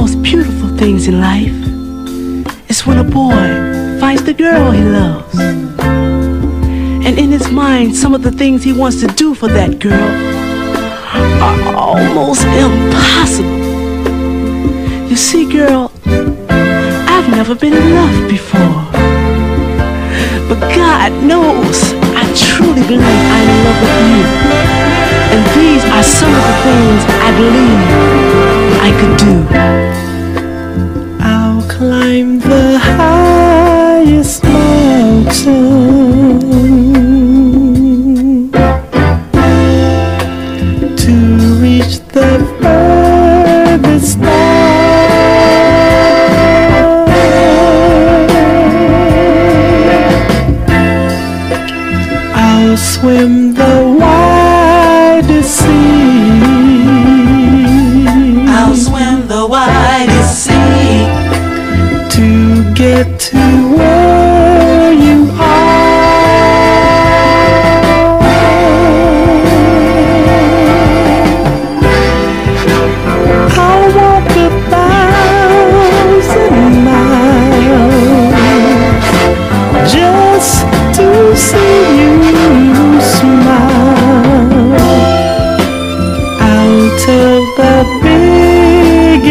most beautiful things in life is when a boy finds the girl he loves. And in his mind, some of the things he wants to do for that girl are almost impossible. You see, girl, I've never been in love before. But God knows I truly believe I'm in love with you. And these are some of the things I believe reach the furthest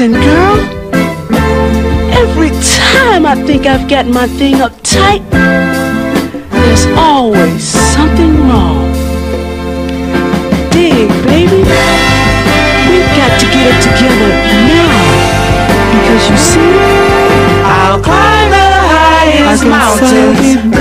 Listen, girl. Every time I think I've got my thing up tight, there's always something wrong. Dig, baby. We've got to get it together now. Because you see, I'll climb the highest I